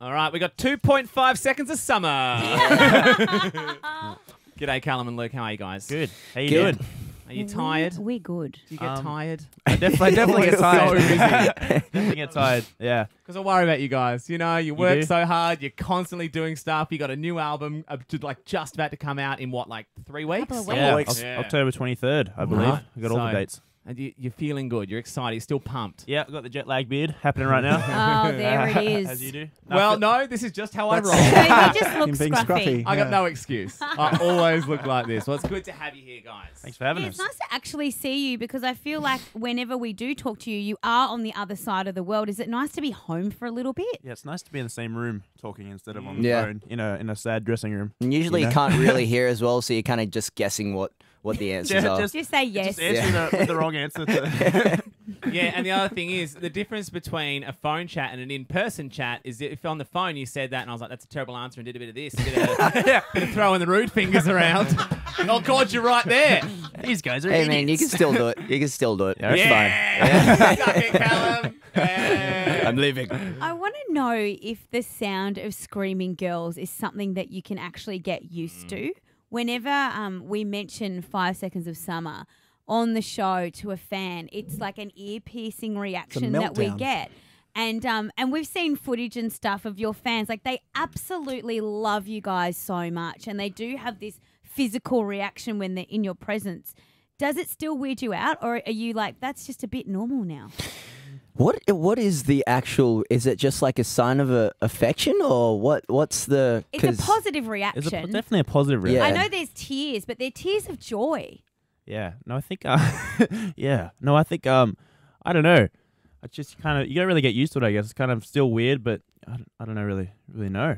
All right, we got 2.5 seconds of summer. G'day, Calum and Luke. How are you guys? Good. How you Good. doing? Are you tired? We're good. Do you get Um, tired? I definitely, I definitely get So tired. busy. definitely get tired. Yeah. Because I worry about you guys. You know, you work do? so hard. You're constantly doing stuff. You got a new album uh, to, like just about to come out in what, like three weeks? Couple of weeks. Yeah. Oc- Yeah. October 23rd, I believe. Right. I got all the So- dates. And you, you're feeling good. You're excited. You're still pumped. Yeah, I've got the jet lag beard happening right now. Oh, there it is. As you do. well, no, this is just how I That's- roll. So you just look scruffy. scruffy. I got Yeah. no excuse. I always look like this. Well, it's good to have you here, guys. Thanks for having Yeah, us. it's nice to actually see you because I feel like whenever we do talk to you, you are on the other side of the world. Is it nice to be home for a little bit? Yeah, it's nice to be in the same room talking instead of on the Yeah. phone in a in a sad dressing room. And usually You you, can't really hear as well, so you're kind of just guessing what, what the answers Yeah, are. just- Just say yes. Just answering the, the wrong answer. To, Yeah, and the other thing is the difference between a phone chat and an in-person chat is if on the phone you said that and I was like, "That's a terrible answer," and did a bit of this, and did a bit of throwing the rude fingers around. oh God, you're right there. These guys are hey man, you can still do it. You can still do it. Yeah, yeah, it, Calum. fine. Yeah. I'm leaving. I want to know if the sound of screaming girls is something that you can actually get used mm. to. Whenever um, we mention Five Seconds of Summer on the show to a fan, it's like an ear piercing reaction that we get. And um, and we've seen footage and stuff of your fans. Like they absolutely love you guys so much, and they do have this physical reaction when they're in your presence. Does it still weird you out, or are you like that's just a bit normal now? What what is the actual? Is it just like a sign of a affection, or what? What's the? It's a positive reaction. It's a, reaction. definitely a positive reaction. Yeah. reaction. I know there's tears, but they're tears of joy. Yeah. No, I think. Uh, yeah. No, I think. Um, I don't know. I just kind of you don't really get used to it. I guess it's kind of still weird, but I don't, I don't know really really know.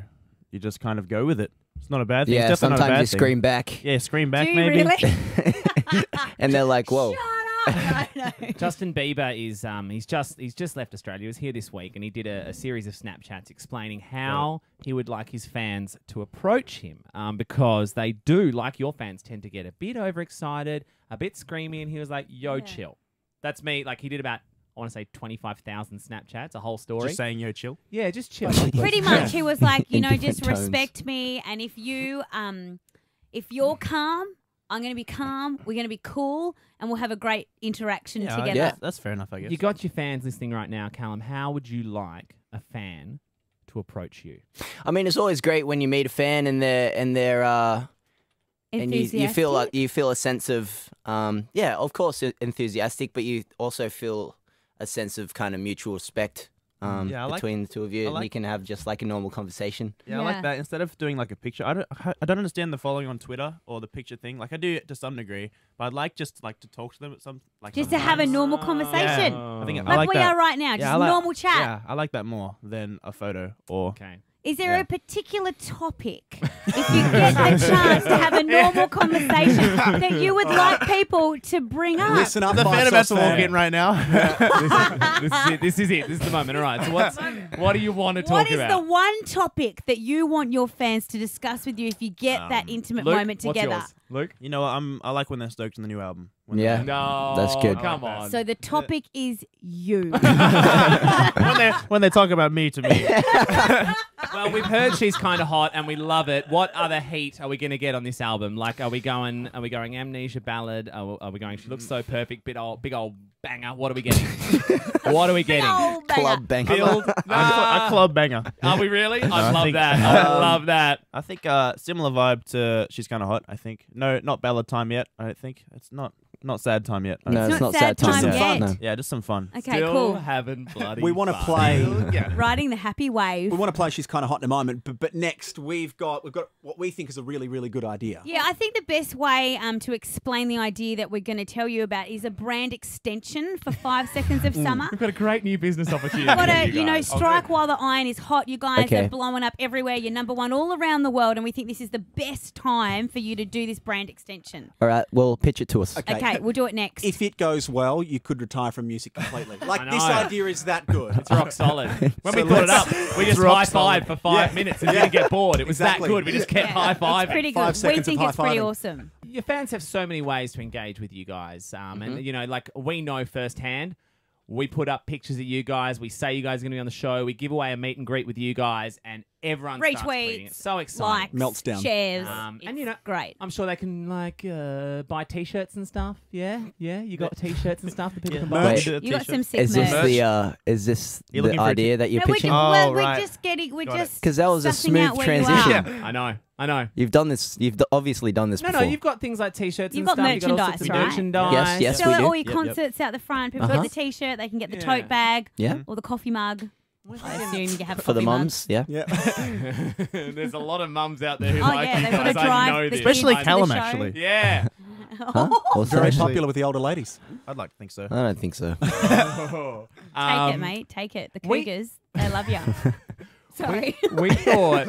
You just kind of go with it. It's not a bad thing. Yeah, it's sometimes not a bad you thing. scream back, Yeah, scream back Do you maybe. really? and they're like, "Whoa." Shut up! No, no. Justin Bieber is um he's just he's just left Australia. He was here this week and he did a, a series of Snapchats explaining how he would like his fans to approach him um because they do like your fans tend to get a bit overexcited, a bit screamy, and he was like, "Yo, Yeah. chill." That's me. Like he did about I want to say twenty five thousand Snapchats, a whole story. Just saying, yo, chill. yeah, just chill. Pretty much, he was like, you In know, different just tones. respect me, and if you, um, if you're calm, I'm going to be calm. We're going to be cool, and we'll have a great interaction Yeah, together. Yeah. That's, that's fair enough, I guess. you got your fans listening right now, Calum. How would you like a fan to approach you? I mean, it's always great when you meet a fan and they're and they're uh, and you, you feel like Enthusiastic. you feel a sense of um, yeah, of course, e- enthusiastic, but you also feel a sense of kind of mutual respect um, Yeah, I like- between the two of you, I and you can have just like a normal conversation. Yeah, I like that. Instead of doing like a picture, I don't, I don't understand the following on Twitter or the picture thing. Like I do it to some degree, but I'd like just like to talk to them at some like just to have a normal conversation, I think I like, like we that. are right now, just Yeah, I like- normal chat. Yeah, I like that more than a photo or. Okay. Is there Yeah. a particular topic, if you get the chance to have a normal conversation, that you would like people to bring up? Listen up, The Five fan about to Sauce walk in right now. this, is it. This is it. This is the moment. All right. So what's what do you want to talk about? What is about? the one topic that you want your fans to discuss with you if you get that um, intimate Luke, moment what's together? yours? Luke. you know, I'm I like when they're stoked on the new album. When Yeah. No, That's good. Come on. So the topic is you. when they when they talk about me to me. well, we've heard she's kind of hot, and we love it. What other heat are we going to get on this album? Like, are we going? Are we going amnesia ballad? Are, are we going? She looks so perfect. Big old, big old banger. What are we getting? what are we getting? Oh, banger. Club bang. Build. a club banger. Are we really? I I love think- that. I Um, love that. I think uh, similar vibe to she's kind of hot. I think no, not ballad time yet. I don't think it's not not sad time yet. No, don't it's think. not sad time time yet. yet. No. Yeah, just some fun. Okay, Still cool. having bloody. We want to play. yeah. Riding the happy wave. We want to play. She's kind of hot in a moment, but, but next we've got we've got what we think is a really really good idea. Yeah, I think the best way um, to explain the idea that we're going to tell you about is a brand extension for Five Seconds of Summer. We've got a great new business opportunity. Got to, here, you know, guys. strike while the iron is hot. You guys Okay. are blowing up everywhere. You're number one all around the world, and we think this is the best time for you to do this brand extension. All right, well, pitch it to us. Okay. Okay, we'll do it next. If it goes well, you could retire from music completely. Like this idea is that good. It's rock solid. When So we put it up, we just high five for five Yeah. minutes and didn't get bored. It was Exactly. that good. We just kept Yeah, high It's fiving. pretty Five good. We think it's pretty awesome. Your fans have so many ways to engage with you guys, um, and you know, like we know firsthand. We put up pictures of you guys. We say you guys are going to be on the show. We give away a meet and greet with you guys, and everyone starts tweeting. It's Retweets, so exciting. likes, Melts down. shares. Um, and It's you know- great. I'm sure they can like uh, buy T-shirts and stuff. Yeah, yeah. You got T-shirts and stuff that people Yeah. can buy. Merch. Wait. You got some sick Is this merch. the uh, is this You're the looking for a idea that you're no, we're, pitching? ju- well, Oh, we're right. just getting, we're Got it. just 'Cause that was a sussing out smooth where you transition. are. I know, I know. You've done this. You've d- obviously done this No, before. no, you've got things like T-shirts You've and got stuff. You've got all sorts of merchandise, right? merchandise. Yes, yes. Sell we at do. all your Yep, yep. concerts out the front. People Uh-huh. get the T-shirt, they can get the Yeah. tote bag yeah, or the coffee mug. I assume you have a for the coffee mug. mums. Yeah. Yeah. There's a lot of mums out there who Oh like yeah, you they've got to. I drive know the this. Especially kids to the Calum, show. actually. Yeah. Huh? What's Very that? popular with the older ladies. I'd like to think so. I don't think so. Take it, Um, mate. Take it. The we- Cougars, they love you. Sorry. We thought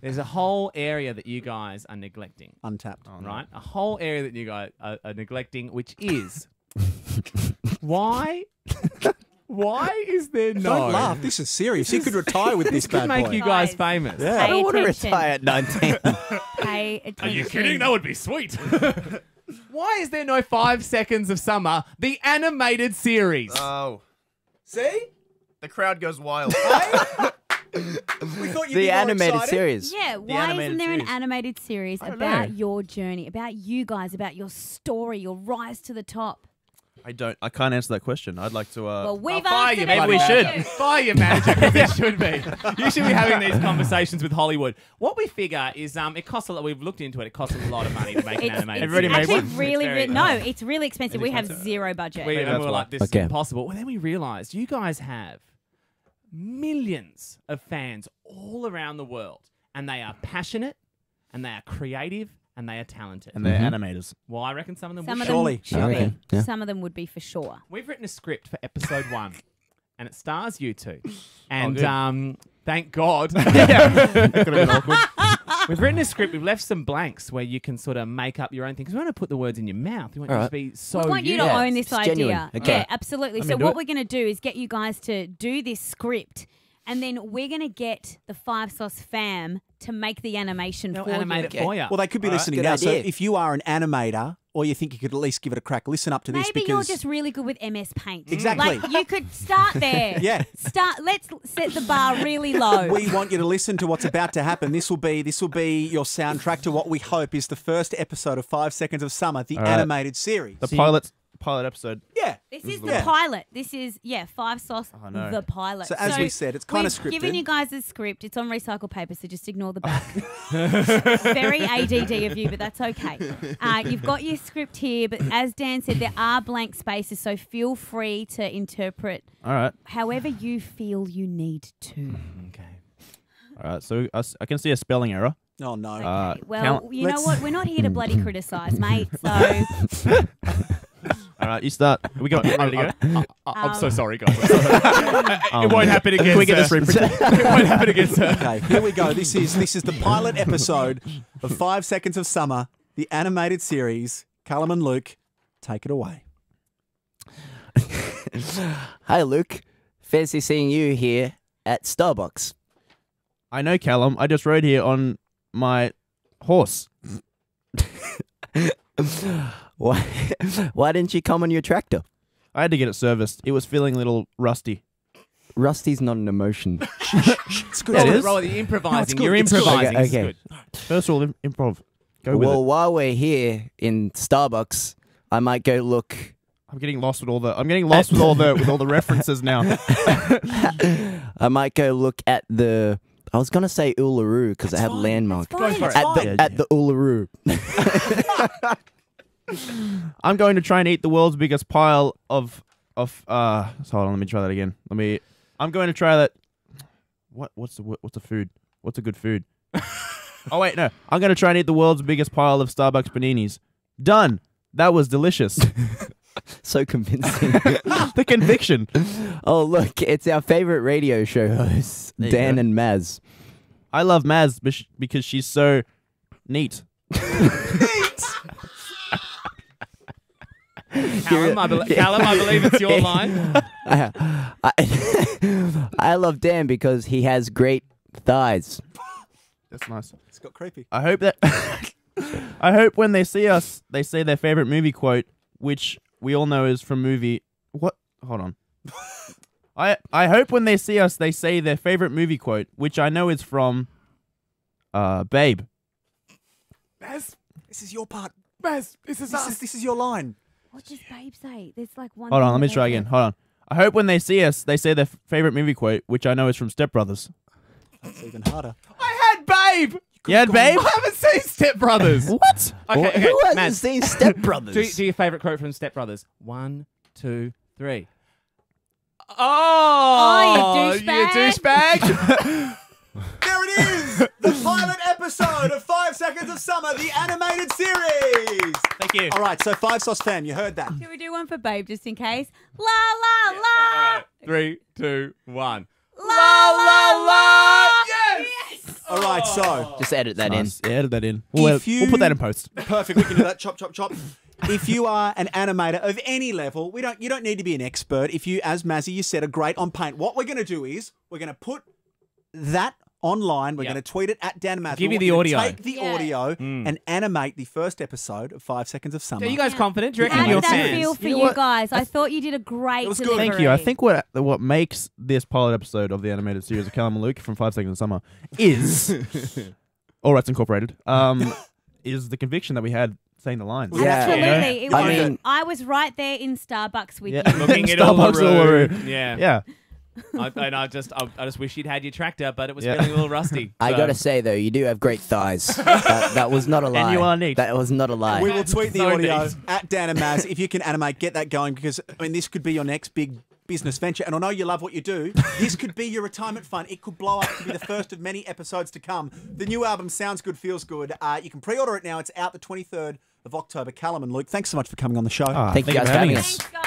there's a whole area that you guys are neglecting, Untapped. Oh, no. right? A whole area that you guys are, are neglecting, which is why. Why is there no? Don't laugh. This is serious. You could retire with this This could bad make boy. you guys Guys. famous. Yeah. I don't want to attention. retire at 19. Pay attention. Are you kidding? That would be sweet. Why is there no Five Seconds of Summer, the animated series? Oh, See? the crowd goes wild. We thought you'd be the animated excited. series. Yeah, why isn't there an series. animated series about know. your journey, about you guys, about your story, your rise to the top? I don't. I can't answer that question. I'd like to. Uh, Well, we've Oh, fire you, maybe we should. you. Fire your manager because it should be. You should be having these conversations with Hollywood. What we figure is, um, it costs a lot. We've looked into it. It costs a lot of money to make an It's, animated. it's Everybody made series. actually one? really, It's very- no, it's really expensive. It We is have zero budget. We, Maybe and we that's were why. like, this Okay. is impossible. Well, then we realized you guys have millions of fans all around the world, and they are passionate, and they are creative, and they are talented. and they're Mhm. animators. well, I reckon some of them. Some would of be. them Surely. should I be. reckon, yeah. Some of them would be for sure. We've written a script for episode one, and it stars you two. And good. um, thank God. We've written a script. We've left some blanks where you can sort of make up your own thing because we want to put the words in your mouth. We want you Alright. to be so. we want you to Yeah, own this it's genuine. idea. Okay. Yeah, absolutely. I'm so into what it. we're going to do is get you guys to do this script, and then we're going to get the Five Sauce fam to make the animation They'll for animate you. it for you. Oh, well, they could be All right. listening Good now. So if you are an animator or you think you could at least give it a crack, listen up to this Maybe because you're just really good with MS Paint. Exactly. Like you could start there. Yeah. Start. Let's set the bar really low. we want you to listen to what's about to happen. This will be this will be your soundtrack to what we hope is the first episode of Five Seconds of Summer, the All right. animated series. The See- pilot pilot episode. yeah. This is the Yeah. pilot. This is yeah, Five Sauce, Oh, no. the pilot. So as we said, it's kinda we've Given scripted. you guys a script. It's on recycled paper, so just ignore the back. Very ADD of you, but that's okay. Uh, you've got your script here, but as Dan said, there are blank spaces, so feel free to interpret All right. however you feel you need to. okay. All right. So I, s- I can see a spelling error. Oh no. Uh, well, count- you know let's- what? We're not here to bloody criticise, mate. So All right. You start. We got ready to go. I- I'm so Um, sorry, guys. it Um, won't happen again. Can we get sir. this reprinted? it won't happen again, sir. Okay, here we go. This is this is the pilot episode of Five Seconds of Summer, the animated series. Calum and Luke, take it away. Hi, Luke. Fancy seeing you here at Starbucks. I know, Calum. I just rode here on my horse. Why? Why didn't you come on your tractor? I had to get it serviced. It was feeling a little rusty. Rusty's not an emotion. It's good. Yeah, it Roll, is. roll, you're improvising. good, You're it's good. improvising. Okay, It's good. First of all, improv. Go with well, it. while we're here in Starbucks, I might go look. I'm getting lost with all the. I'm getting lost with all the with all the references now. I might go look at the. I was gonna say Uluru because I have fine. landmark fine, for it's it. at the at the Uluru. I'm going to try and eat the world's biggest pile of of. Uh, hold on. Let me try that again. Let me. I'm going to try that. What what's the what's the food? What's a good food? oh wait, no. I'm going to try and eat the world's biggest pile of Starbucks paninis. Done. That was delicious. So convincing. the conviction. oh look, it's our favorite radio show hosts, Dan and Maz. I love Maz because she's so neat. Calum, I, bel Calum, I believe it's your line. I, I, I love Dan because he has great thighs. That's nice. It's got creepy. I hope that. I hope when they see us, they say their favorite movie quote, which we all know is from movie. What? Hold on. I I hope when they see us, they say their favorite movie quote, which I know is from, uh, Babe. Baz, this is your part. Baz, this is This is, this is your line. What does Babe say? There's like one. Hold on, let me try again. Hold on. I hope when they see us, they say their f- favorite movie quote, which I know is from Step Brothers. That's even harder. I had Babe. You had Babe? I haven't seen Step Brothers. What? Okay, Who okay. hasn't Mads, seen Step Brothers? do, do your favorite quote from Step Brothers. One, two, three. Oh, oh you douchebag. douchebag. There it is! the pilot episode of Five of Summer, the animated series! Thank you. All right, so Five Sauce Fam, you heard that. Should we do one for Babe just in case? La la la. Three, two, one. La la la. Yes. All right, so oh. Just edit that in. Yeah, edit that in. We'll, If we'll put that in post. perfect. We can do that. Chop, chop, chop. If you are an animator of any level, we don't. You don't need to be an expert. If you, as Mazzy, you said, are great on paint. What we're going to do is we're going to put that online. We're Yep. going to tweet it at Dan Mazzy. Give me the audio. Take the Yeah. audio and animate the first episode of Five Seconds of Summer. Are you guys confident? Do you reckon How your fans? feel for You you, know what? guys? I thought you did a great was good. Thank you. I think what what makes this pilot episode of the animated series of Calum and Luke from Five Seconds of Summer is All Rights Incorporated. Um, is the conviction that we had saying the lines. Yeah. Absolutely. It I was, mean- I was right there in Starbucks with Yeah. you. Looking at Starbucks Uluru. Uluru. Yeah. Yeah. I, and I just, I, I just wish you'd had your tractor, but it was Yeah. feeling a little rusty. I So- gotta say though, you do have great thighs. that, that was not a lie. And you are neat. That was not a lie. We will tweet the So audio neat. at Dan and Maz. If you can animate, get that going because I mean this could be your next big business venture. And I know you love what you do. This could be your retirement fund. It could blow up to be the first of many episodes to come. The new album sounds good, feels good. Uh, you can pre-order it now. It's out the 23rd of October. Calum and Luke, thanks so much for coming on the show. Ah, Thank you guys for for having having us. Thanks, guys.